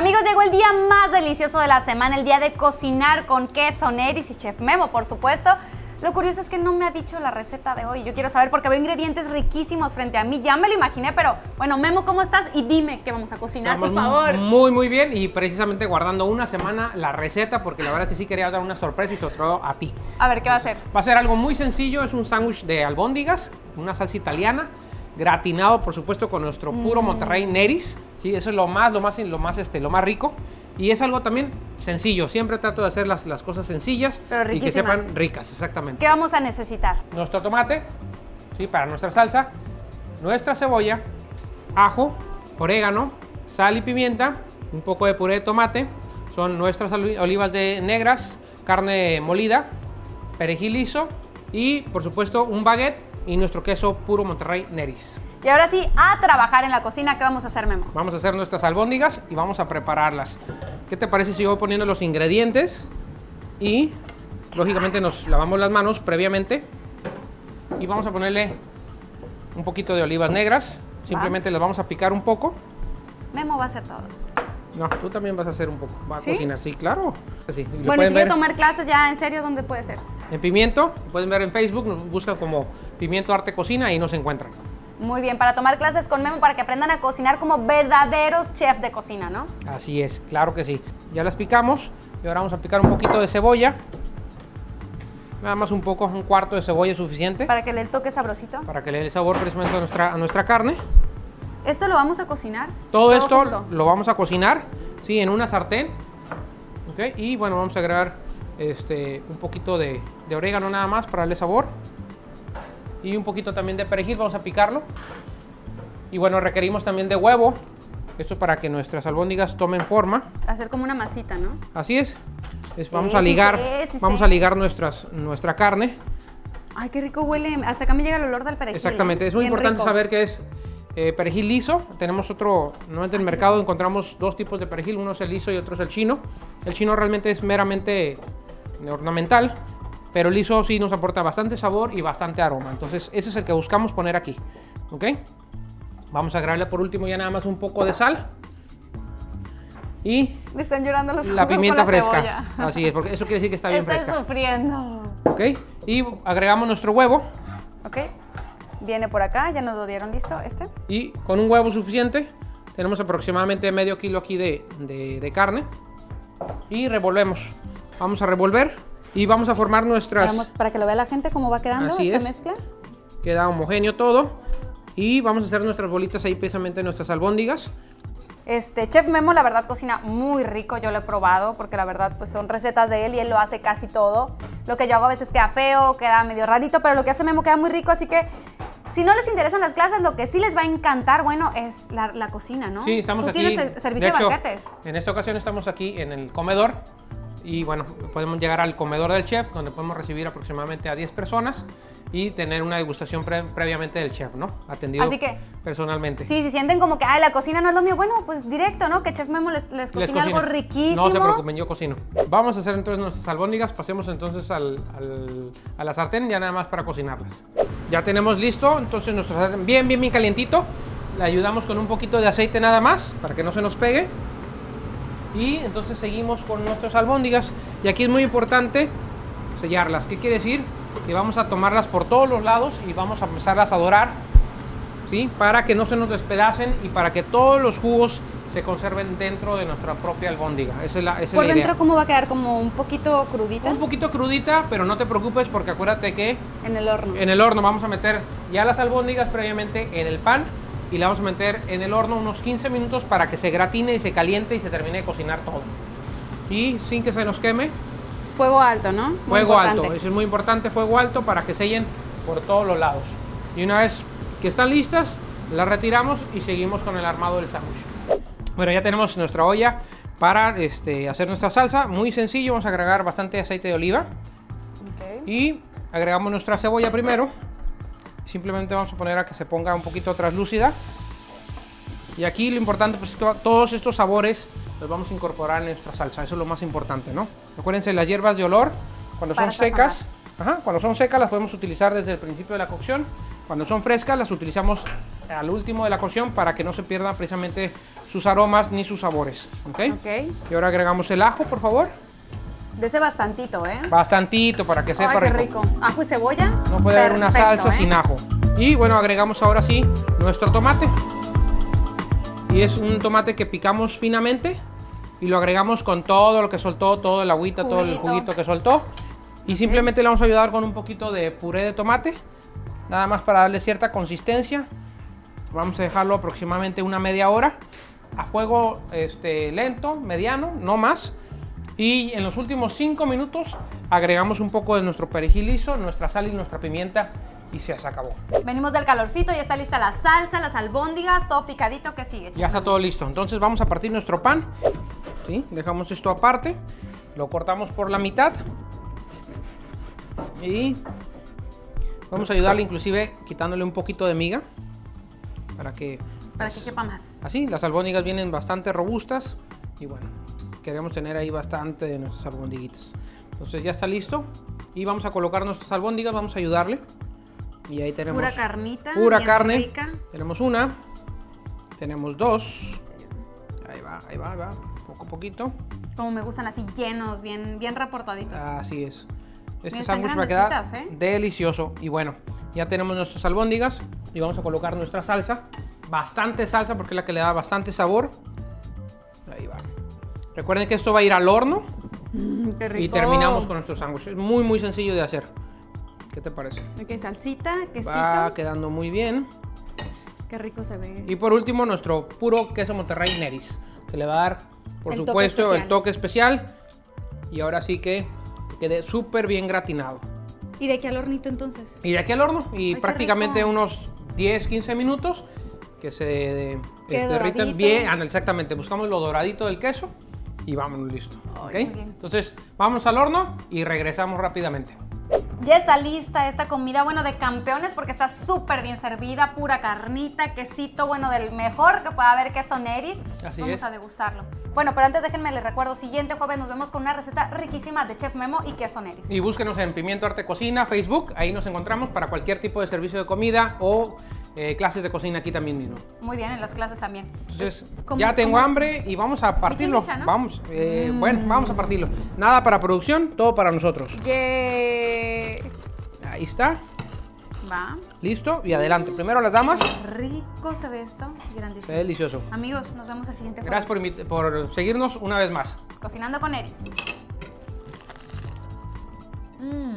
Amigos, llegó el día más delicioso de la semana, el día de cocinar con queso Neris y Chef Memo, por supuesto. Lo curioso es que no me ha dicho la receta de hoy. Yo quiero saber porque veo ingredientes riquísimos frente a mí. Ya me lo imaginé, pero bueno, Memo, ¿cómo estás? Y dime qué vamos a cocinar, por favor. Muy, muy bien. Y precisamente guardando una semana la receta, porque la verdad es que sí quería dar una sorpresa y te lo a ti. A ver, ¿qué va a hacer? Va a ser algo muy sencillo. Es un sándwich de albóndigas, una salsa italiana gratinado por supuesto con nuestro puro mm. Monterrey Neris, ¿sí? eso es lo más, lo más, lo más, este, lo más rico. Y es algo también sencillo. Siempre trato de hacer las, las cosas sencillas y que sepan ricas, exactamente. ¿Qué vamos a necesitar? Nuestro tomate, ¿sí? para nuestra salsa, nuestra cebolla, ajo, orégano, sal y pimienta, un poco de puré de tomate, son nuestras olivas de negras, carne molida, perejil liso y por supuesto un baguette y nuestro queso puro Monterrey Neris. Y ahora sí, a trabajar en la cocina. ¿Qué vamos a hacer, Memo? Vamos a hacer nuestras albóndigas y vamos a prepararlas. ¿Qué te parece si yo voy poniendo los ingredientes? Y, lógicamente, nos lavamos las manos previamente. Y vamos a ponerle un poquito de olivas negras. Simplemente las vamos a picar un poco. Memo va a hacer todo. No, tú también vas a hacer un poco. Va a cocinar, sí, claro. bueno, si quiero tomar clases ya, en serio, ¿dónde puede ser? En Pimiento, pueden ver en Facebook, nos buscan como Pimiento Arte Cocina y nos encuentran. Muy bien, para tomar clases con Memo para que aprendan a cocinar como verdaderos chefs de cocina, ¿no? Así es, claro que sí. Ya las picamos y ahora vamos a picar un poquito de cebolla. Nada más un poco, un cuarto de cebolla es suficiente. Para que le toque sabrosito. Para que le dé el sabor precisamente a nuestra, a nuestra carne. ¿Esto lo vamos a cocinar? Todo, esto lo vamos a cocinar, sí, en una sartén. ¿Ok? Y bueno, vamos a agregar este, un poquito de, orégano nada más para darle sabor. Y un poquito también de perejil, vamos a picarlo. Y bueno, requerimos también de huevo. Esto para que nuestras albóndigas tomen forma. Hacer como una masita, ¿no? Así es. vamos a ligar, vamos a ligar nuestras, nuestra carne. Ay, qué rico huele. Hasta acá me llega el olor del perejil. Exactamente. Es muy importante saber que es eh, perejil liso. Tenemos otro, normalmente en el mercado encontramos dos tipos de perejil. Uno es el liso y otro es el chino. El chino realmente es meramente ornamental, pero el liso sí nos aporta bastante sabor y bastante aroma. Entonces ese es el que buscamos poner aquí, ¿ok? Vamos a agregarle por último ya nada más un poco de sal. Y Me están llorando los la pimienta fresca. Así es, porque eso quiere decir que está bien Estoy fresca. sufriendo. Ok, y agregamos nuestro huevo. Ok, viene por acá, ya nos lo dieron listo este. Y con un huevo suficiente, tenemos aproximadamente medio kilo aquí de, de carne. Y revolvemos. Vamos a revolver y vamos a formar nuestras... para que lo vea la gente cómo va quedando Así esta mezcla. Queda homogéneo todo. Y vamos a hacer nuestras bolitas ahí precisamente nuestras albóndigas. Este, Chef Memo la verdad cocina muy rico, yo lo he probado porque la verdad pues son recetas de él y él lo hace casi todo. Lo que yo hago a veces queda feo, queda medio rarito, pero lo que hace Memo queda muy rico, así que si no les interesan las clases, lo que sí les va a encantar, bueno, es la, cocina, ¿no? Sí, estamos ¿Tú aquí. tienes servicio de, de banquetes. En esta ocasión estamos aquí en el comedor y bueno, podemos llegar al comedor del chef, donde podemos recibir aproximadamente a 10 personas y tener una degustación previamente del chef, ¿no? Atendido Así que, personalmente. Sí, si sienten como que, ay, la cocina no es lo mío, bueno, pues directo, ¿no? Que Chef Memo les, les, cocina algo riquísimo. No se preocupen, yo cocino. Vamos a hacer entonces nuestras albóndigas, pasemos entonces al, a la sartén ya nada más para cocinarlas. Ya tenemos listo, entonces nuestro sartén bien, bien, bien calientito. Le ayudamos con un poquito de aceite nada más, para que no se nos pegue. Y entonces seguimos con nuestras albóndigas. Y aquí es muy importante sellarlas. ¿Qué quiere decir? Que vamos a tomarlas por todos los lados y vamos a empezarlas a dorar. ¿Sí? Para que no se nos despedacen y para que todos los jugos se conserven dentro de nuestra propia albóndiga. Esa es la, esa ¿Por la dentro cómo va a quedar? ¿Como un poquito crudita? Un poquito crudita, pero no te preocupes porque acuérdate que... En el horno. En el horno vamos a meter ya las albóndigas previamente en el pan y la vamos a meter en el horno unos 15 minutos para que se gratine y se caliente y se termine de cocinar todo. Y sin que se nos queme. Fuego alto, ¿no? fuego alto, eso es muy importante, fuego alto para que sellen por todos los lados. Y una vez que están listas, las retiramos y seguimos con el armado del sándwich. Bueno, ya tenemos nuestra olla para este, hacer nuestra salsa. Muy sencillo, vamos a agregar bastante aceite de oliva. Y agregamos nuestra cebolla primero. Simplemente vamos a poner a que se ponga un poquito translúcida. Y aquí lo importante pues, es que todos estos sabores los vamos a incorporar en nuestra salsa. Eso es lo más importante, ¿no? Acuérdense, las hierbas de olor, cuando son secas, cuando son secas las podemos utilizar desde el principio de la cocción. Cuando son frescas las utilizamos al último de la cocción para que no se pierdan precisamente sus aromas ni sus sabores. ¿ok? Ok. Y ahora agregamos el ajo, por favor. De ese bastantito, ¿eh? Bastantito para que sepa Ay, qué rico. rico. Ajo y cebolla. No puede haber una salsa ¿eh? sin ajo. Y bueno, agregamos ahora sí nuestro tomate. Y es un tomate que picamos finamente y lo agregamos con todo lo que soltó, todo el agüita, todo el Juguito. juguito que soltó. Y simplemente le vamos a ayudar con un poquito de puré de tomate, nada más para darle cierta consistencia. Vamos a dejarlo aproximadamente una media hora a fuego este, lento, mediano, no más. Y en los últimos 5 minutos agregamos un poco de nuestro perejil liso, nuestra sal y nuestra pimienta y se acabó. Venimos del calorcito, ya está lista la salsa, las albóndigas, todo picadito que sigue. Ya está todo listo. Entonces vamos a partir nuestro pan. ¿sí? Dejamos esto aparte. Lo cortamos por la mitad. Y vamos a ayudarle inclusive quitándole un poquito de miga. Para que Para que quepa más. así las albóndigas vienen bastante robustas. Y bueno, queremos tener ahí bastante de nuestras albondiguitas. Entonces ya está listo. Y vamos a colocar nuestras albóndigas. Vamos a ayudarle. Y ahí tenemos Pura carnita. pura carne. rica. Tenemos una, tenemos dos. Ahí va, ahí va, ahí va. Poco a poquito. Como me gustan así llenos, bien, bien reportaditos. Así es. Este sándwich va a quedar ¿eh? delicioso. Y bueno, ya tenemos nuestras albóndigas y vamos a colocar nuestra salsa. Bastante salsa porque es la que le da bastante sabor. Recuerden que esto va a ir al horno Mm, qué rico. y terminamos con nuestro sándwich. Es muy, muy sencillo de hacer. ¿Qué te parece? Ok, salsita, quesito. Va quedando muy bien. Qué rico se ve. Y por último, nuestro puro queso Monterrey Neris, que le va a dar, por El toque supuesto, el especial. toque especial. Y ahora sí que quede súper bien gratinado. ¿Y de aquí al hornito entonces? Y de aquí al horno, y qué prácticamente unos 10, 15 minutos que se Quede derritan bien. Ah, exactamente, buscamos lo doradito del queso y vámonos, listo. Entonces, vamos al horno y regresamos rápidamente. Ya está lista esta comida, bueno, de campeones porque está súper bien servida, pura carnita, quesito, bueno, del mejor que pueda haber queso Neris. Así Vamos es. a degustarlo. Bueno, pero antes déjenme les recuerdo, siguiente jueves nos vemos con una receta riquísima de Chef Memo y queso Neris. Y búsquenos en Pimiento Arte Cocina, Facebook, ahí nos encontramos para cualquier tipo de servicio de comida o eh, clases de cocina aquí también mismo. Muy bien, en las clases también. Entonces, ¿Cómo- ya tengo cómo hambre y vamos a partirlo. micha, ¿no? Vamos, eh, Mm. bueno, vamos a partirlo. Nada para producción, todo para nosotros. Yeah. Ahí está, Va. listo y adelante. Primero las damas. Rico se ve esto. Está Grandísimo. delicioso. Amigos, nos vemos el siguiente jueves. Gracias por, por seguirnos una vez más. Cocinando con Neris. Mmm.